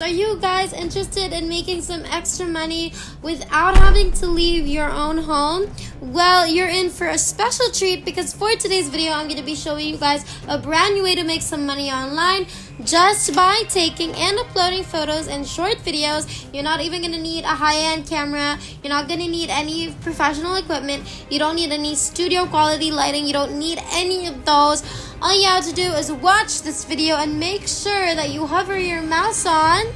Are you guys interested in making some extra money without having to leave your own home? Well, you're in for a special treat because for today's video, I'm going to be showing you guys a brand new way to make some money online just by taking and uploading photos and short videos. You're not even going to need a high-end camera. You're not going to need any professional equipment. You don't need any studio quality lighting. You don't need any of those all you have to do is watch this video and make sure that you hover your mouse on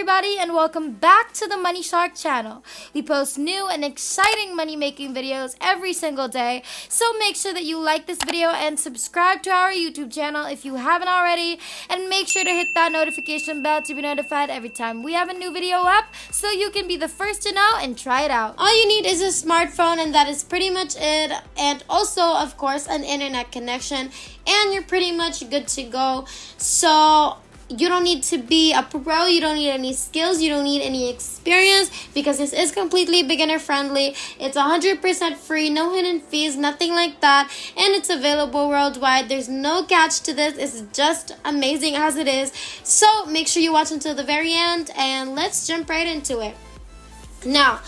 everybody, and welcome back to the Money Shark channel. We post new and exciting money making videos every single day, so make sure that you like this video and subscribe to our YouTube channel if you haven't already, and make sure to hit that notification bell to be notified every time we have a new video up so you can be the first to know and try it out. All you need is a smartphone, and that is pretty much it, and also, of course, an internet connection, and you're pretty much good to go. So, you don't need to be a pro, you don't need any skills, you don't need any experience because this is completely beginner friendly. It's 100% free, no hidden fees, nothing like that, and it's available worldwide. There's no catch to this, it's just amazing as it is. So make sure you watch until the very end and let's jump right into it. Now,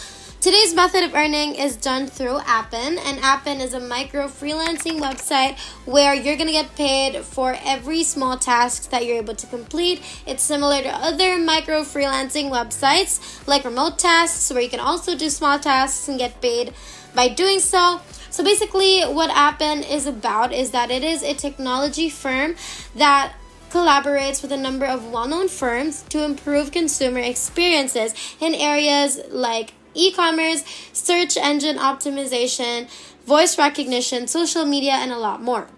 Today's method of earning is done through Appen, and Appen is a micro freelancing website where you're gonna get paid for every small task that you're able to complete. It's similar to other micro freelancing websites like remote tasks, where you can also do small tasks and get paid by doing so. So basically, what Appen is about is that it is a technology firm that collaborates with a number of well known firms to improve consumer experiences in areas like e commerce, search engine optimization, voice recognition, social media, and a lot more.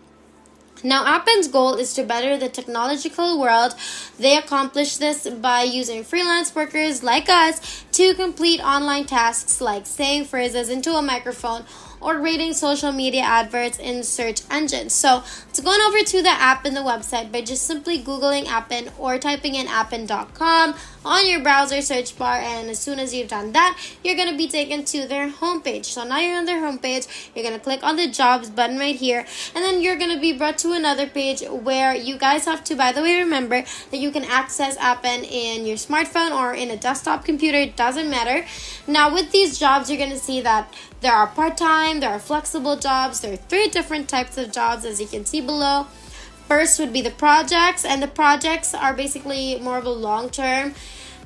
Now, Appen's goal is to better the technological world. They accomplish this by using freelance workers like us to complete online tasks like saying phrases into a microphone or reading social media adverts in search engines. So it's going over to the Appen the website by just simply Googling Appen or typing in appen.com on your browser search bar. And as soon as you've done that, you're going to be taken to their homepage. So now you're on their homepage, you're going to click on the jobs button right here, and then you're going to be brought to another page where you guys have to, by the way, remember that you can access Appen in your smartphone or in a desktop computer. It doesn't matter. Now, with these jobs, you're going to see that there are part time, there are flexible jobs, there are three different types of jobs as you can see below. First would be the projects, and the projects are basically more of a long term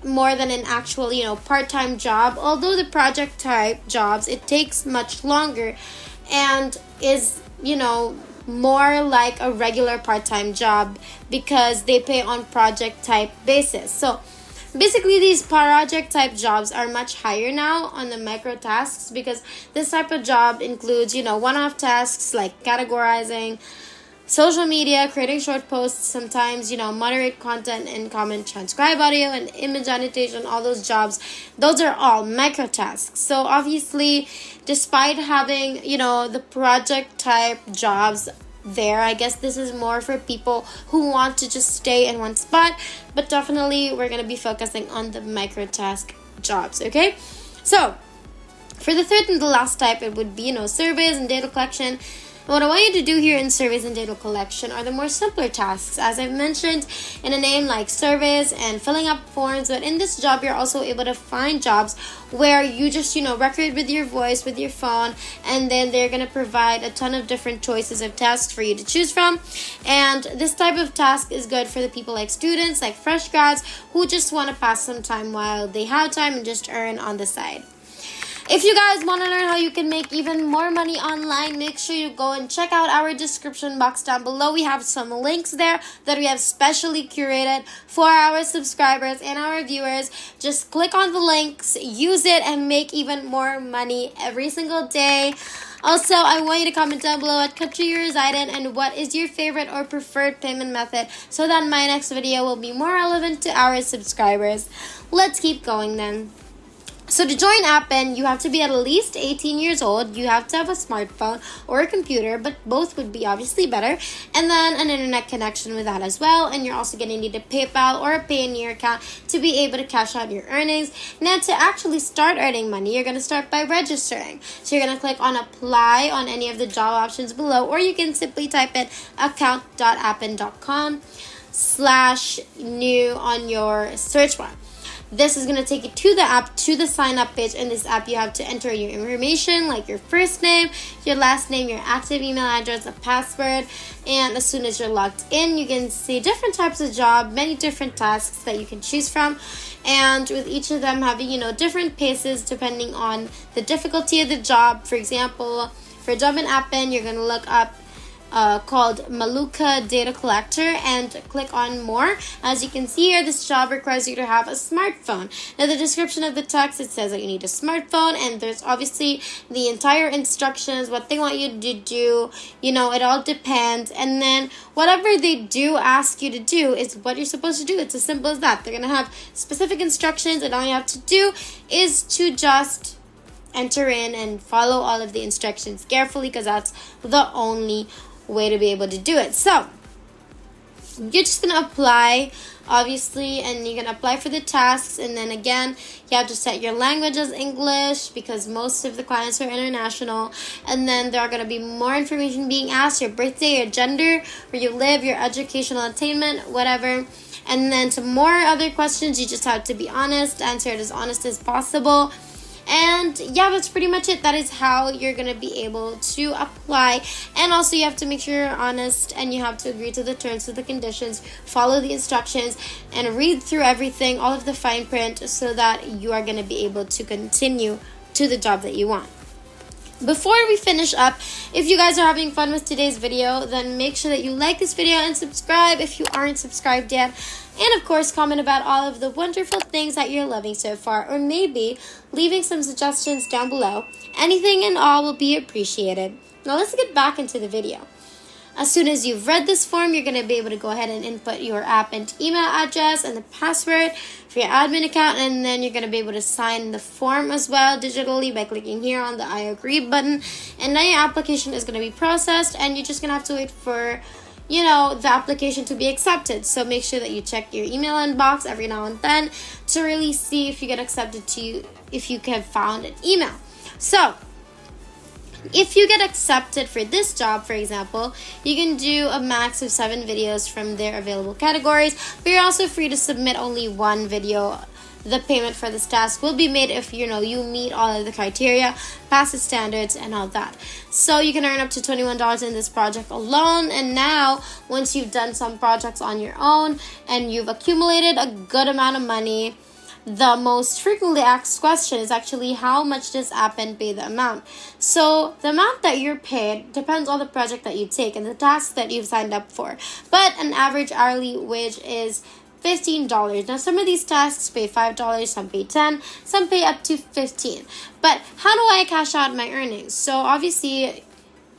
more than an actual, you know, part-time job. Although the project type jobs, it takes much longer and is, you know, more like a regular part-time job because they pay on project type basis. So, basically these project type jobs are much higher now on the micro tasks because this type of job includes you know one-off tasks like categorizing social media creating short posts sometimes you know moderate content and comment transcribe audio and image annotation all those jobs those are all micro tasks so obviously despite having you know the project type jobs there. I guess this is more for people who want to just stay in one spot, but definitely we're going to be focusing on the micro task jobs, okay? So, for the third and the last type, it would be, you know, surveys and data collection what I want you to do here in surveys and data collection are the more simpler tasks, as I've mentioned in a name like surveys and filling up forms. But in this job, you're also able to find jobs where you just, you know, record with your voice, with your phone, and then they're going to provide a ton of different choices of tasks for you to choose from. And this type of task is good for the people like students, like fresh grads, who just want to pass some time while they have time and just earn on the side. If you guys want to learn how you can make even more money online, make sure you go and check out our description box down below. We have some links there that we have specially curated for our subscribers and our viewers. Just click on the links, use it, and make even more money every single day. Also, I want you to comment down below what country you reside in and what is your favorite or preferred payment method so that my next video will be more relevant to our subscribers. Let's keep going then. So to join Appen, you have to be at least 18 years old. You have to have a smartphone or a computer, but both would be obviously better. And then an internet connection with that as well. And you're also going to need a PayPal or a Payoneer account to be able to cash out your earnings. Now to actually start earning money, you're going to start by registering. So you're going to click on apply on any of the job options below, or you can simply type in account.appen.com slash new on your search bar. This is going to take you to the app, to the sign up page. In this app, you have to enter your information like your first name, your last name, your active email address, a password. And as soon as you're logged in, you can see different types of job, many different tasks that you can choose from. And with each of them having, you know, different paces depending on the difficulty of the job. For example, for a job in Appen, you're going to look up uh, called Maluka Data Collector and click on more. As you can see here, this job requires you to have a smartphone. Now, the description of the text it says that you need a smartphone, and there's obviously the entire instructions, what they want you to do. You know, it all depends. And then whatever they do ask you to do is what you're supposed to do. It's as simple as that. They're gonna have specific instructions, and all you have to do is to just enter in and follow all of the instructions carefully because that's the only way to be able to do it. So, you're just to apply obviously and you're gonna apply for the tasks. And then again you have to set your language as english because most of the clients are international. And then there are to be more information being asked your birthday your gender where you live your educational attainment whatever. And then to more other questions you just have to be honest answer it as honest as possible and yeah, that's pretty much it. That is how you're going to be able to apply. And also, you have to make sure you're honest and you have to agree to the terms of the conditions, follow the instructions, and read through everything, all of the fine print, so that you are going to be able to continue to the job that you want. Before we finish up, if you guys are having fun with today's video, then make sure that you like this video and subscribe if you aren't subscribed yet. And of course, comment about all of the wonderful things that you're loving so far, or maybe leaving some suggestions down below. Anything and all will be appreciated. Now let's get back into the video. As soon as you've read this form, you're going to be able to go ahead and input your Appen email address and the password for your admin account, and then you're going to be able to sign the form as well digitally by clicking here on the I agree button. And then your application is going to be processed, and you're just going to have to wait for you know the application to be accepted so make sure that you check your email inbox every now and then to really see if you get accepted to you if you have found an email so if you get accepted for this job, for example, you can do a max of seven videos from their available categories, but you're also free to submit only one video. The payment for this task will be made if you know you meet all of the criteria, pass the standards, and all that. So you can earn up to $21 in this project alone. And now, once you've done some projects on your own and you've accumulated a good amount of money, the most frequently asked question is actually how much does Appen pay the amount? So the amount that you're paid depends on the project that you take and the task that you've signed up for. But an average hourly wage is $15. Now some of these tasks pay $5, some pay 10, some pay up to 15. But how do I cash out my earnings? So obviously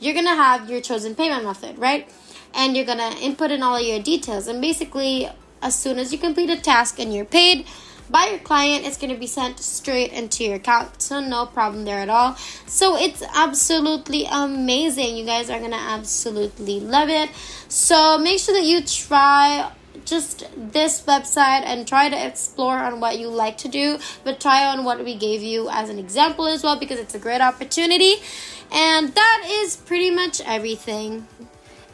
you're to have your chosen payment method, right? And you're to input in all your details and basically as soon as you complete a task and you're paid, by your client, it's going to be sent straight into your account. So, no problem there at all. So, it's absolutely amazing. You guys are going to absolutely love it. So, make sure that you try just this website and try to explore on what you like to do, but try on what we gave you as an example as well because it's a great opportunity. And that is pretty much everything.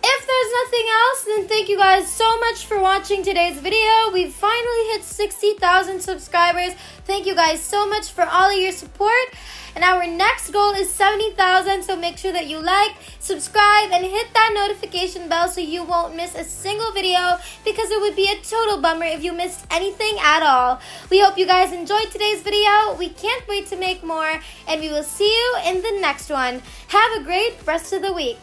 If there's nothing else, then thank you guys so much for watching today's video. We've finally hit 60,000 subscribers. Thank you guys so much for all of your support. And our next goal is 70,000, so make sure that you like, subscribe, and hit that notification bell so you won't miss a single video because it would be a total bummer if you missed anything at all. We hope you guys enjoyed today's video. We can't wait to make more, and we will see you in the next one. Have a great rest of the week.